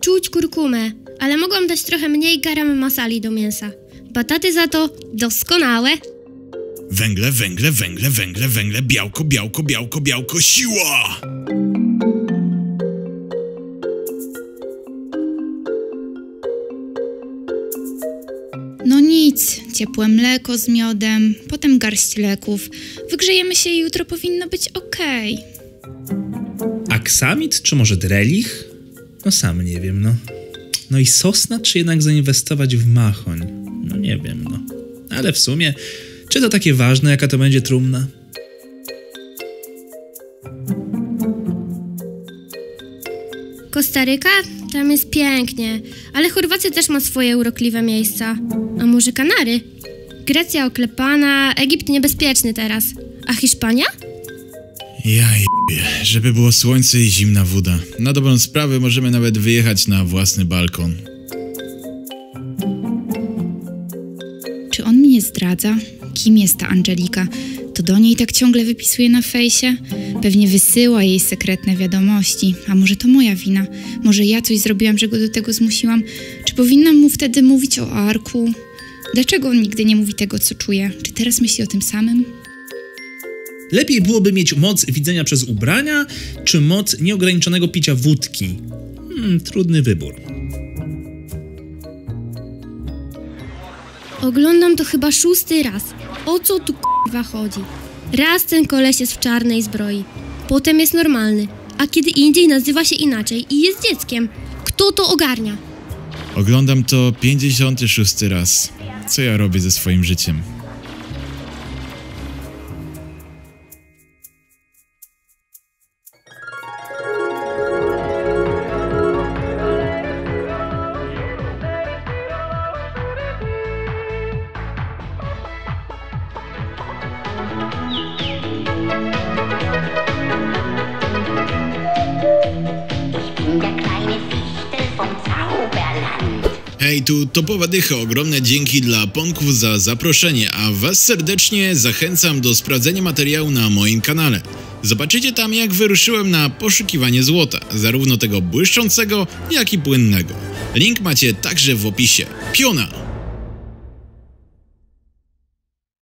Czuć kurkumę, ale mogłam dać trochę mniej garam masali do mięsa. Bataty za to doskonałe. Węgle, węgle, węgle, węgle, węgle, białko, białko, białko, białko, siła! No nic, ciepłe mleko z miodem, potem garść leków. Wygrzejemy się i jutro powinno być okej. Aksamit czy może drelich? No sam nie wiem, no. No i sosna, czy jednak zainwestować w machoń? No nie wiem, no. Ale w sumie, czy to takie ważne, jaka to będzie trumna? Kostaryka? Tam jest pięknie, ale Chorwacja też ma swoje urokliwe miejsca. A może Kanary? Grecja oklepana, Egipt niebezpieczny teraz. A Hiszpania? Ja jebie, żeby było słońce i zimna woda. Na dobrą sprawę możemy nawet wyjechać na własny balkon. Czy on mnie zdradza? Kim jest ta Angelika? To do niej tak ciągle wypisuje na fejsie? Pewnie wysyła jej sekretne wiadomości. A może to moja wina? Może ja coś zrobiłam, że go do tego zmusiłam? Czy powinnam mu wtedy mówić o Arku? Dlaczego on nigdy nie mówi tego, co czuje? Czy teraz myśli o tym samym? Lepiej byłoby mieć moc widzenia przez ubrania, czy moc nieograniczonego picia wódki? Hmm, trudny wybór. Oglądam to chyba szósty raz. O co tu k***wa chodzi? Raz ten koleś jest w czarnej zbroi, potem jest normalny, a kiedy indziej nazywa się inaczej i jest dzieckiem. Kto to ogarnia? Oglądam to 56 raz. Co ja robię ze swoim życiem? Hej, tu topowa dycha, ogromne dzięki dla Ponków za zaproszenie, a was serdecznie zachęcam do sprawdzenia materiału na moim kanale. Zobaczycie tam jak wyruszyłem na poszukiwanie złota, zarówno tego błyszczącego, jak i płynnego. Link macie także w opisie. Piona!